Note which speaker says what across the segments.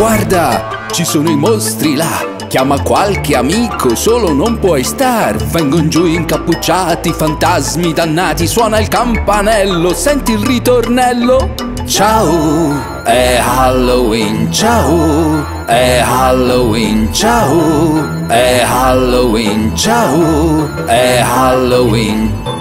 Speaker 1: Guarda, ci sono i mostri là. Chiama qualche amico, solo non puoi star. Vengono giù incappucciati, fantasmi dannati. Suona il campanello, senti il ritornello? Ciao, è Halloween, ciao, è Halloween, ciao, è Halloween, ciao, è Halloween.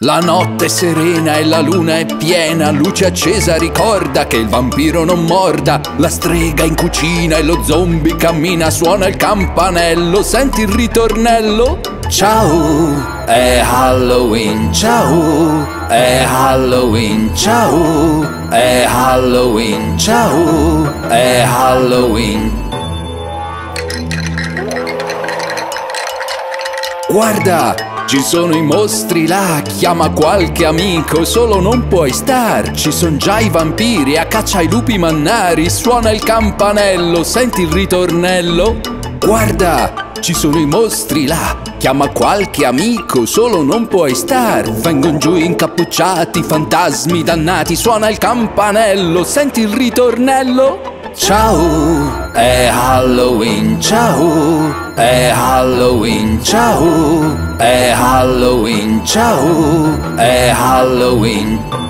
Speaker 1: La notte è serena e la luna è piena, luce accesa ricorda che il vampiro non morda, la strega in cucina e lo zombie cammina, suona il campanello, senti il ritornello? Ciao, è Halloween, ciao, è Halloween, ciao, è Halloween, ciao, è Halloween. Guarda, ci sono i mostri là, chiama qualche amico, solo non puoi star. Ci son già i vampiri, a caccia ai lupi mannari, suona il campanello, senti il ritornello? Guarda, ci sono i mostri là, chiama qualche amico, solo non puoi star. Vengono giù incappucciati, fantasmi dannati, suona il campanello, senti il ritornello? Ciao, è Halloween, ciao, è Halloween, ciao, è Halloween, ciao, è Halloween.